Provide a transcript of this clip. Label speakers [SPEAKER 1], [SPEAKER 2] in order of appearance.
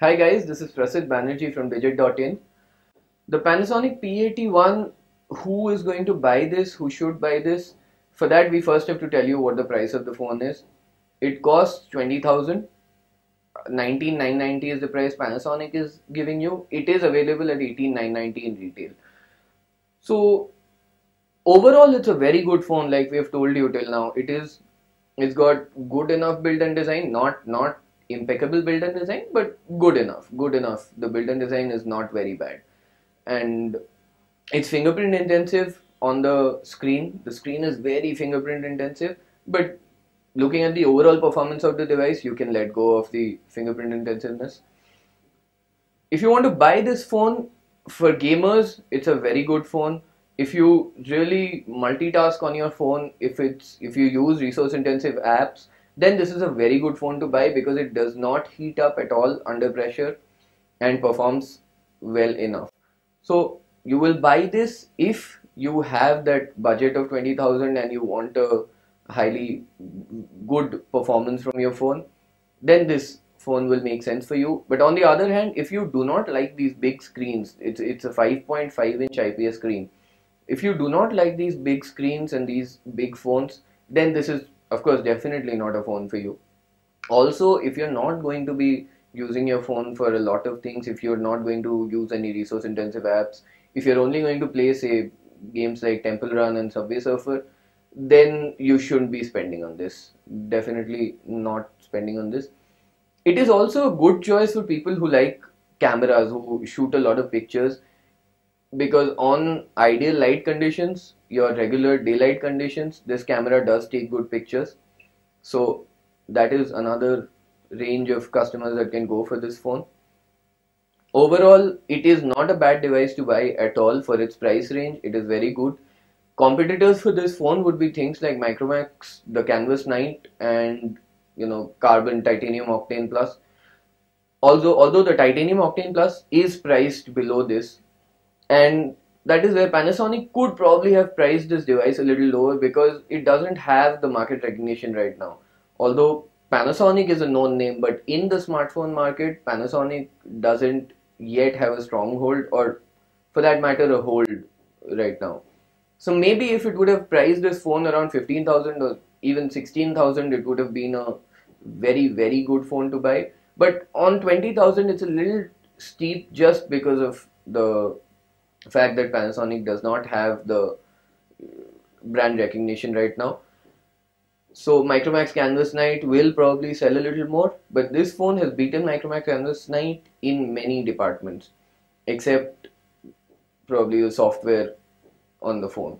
[SPEAKER 1] Hi guys, this is Prasid Banerjee from Digit.in. The Panasonic P81, who is going to buy this, who should buy this? For that we first have to tell you what the price of the phone is. It costs 20,000. 19,990 is the price Panasonic is giving you. It is available at 18,990 in retail. So overall it's a very good phone like we have told you till now. It is it's got good enough build and design, not not impeccable build and design, but good enough. Good enough. The build and design is not very bad. And it's fingerprint intensive on the screen. The screen is very fingerprint intensive, but looking at the overall performance of the device, you can let go of the fingerprint intensiveness. If you want to buy this phone for gamers, it's a very good phone. If you really multitask on your phone, if it's if you use resource intensive apps, then this is a very good phone to buy because it does not heat up at all under pressure and performs well enough. So you will buy this if you have that budget of 20,000 and you want a highly good performance from your phone, then this phone will make sense for you. But on the other hand, if you do not like these big screens, it's it's a 5.5 inch IPS screen. If you do not like these big screens and these big phones, then this is of course definitely not a phone for you. Also, if you're not going to be using your phone for a lot of things, if you're not going to use any resource intensive apps, if you're only going to play say games like Temple Run and Subway Surfer, then you shouldn't be spending on this. Definitely not spending on this. It is also a good choice for people who like cameras, who shoot a lot of pictures, because on ideal light conditions, your regular daylight conditions, this camera does take good pictures. So that is another range of customers that can go for this phone. Overall, it is not a bad device to buy at all for its price range. It is very good. Competitors for this phone would be things like Micromax, the Canvas Knight, and you know Karbonn Titanium Octane Plus. Although although the Titanium Octane Plus is priced below this, and that is where Panasonic could probably have priced this device a little lower because it doesn't have the market recognition right now. Although Panasonic is a known name, but in the smartphone market, Panasonic doesn't yet have a stronghold or for that matter a hold right now. So maybe if it would have priced this phone around 15,000 or even 16,000 it would have been a very very good phone to buy but on 20,000 it's a little steep just because of the fact that Panasonic does not have the brand recognition right now so Micromax Canvas Knight will probably sell a little more, but this phone has beaten Micromax Canvas Knight in many departments, except probably the software on the phone.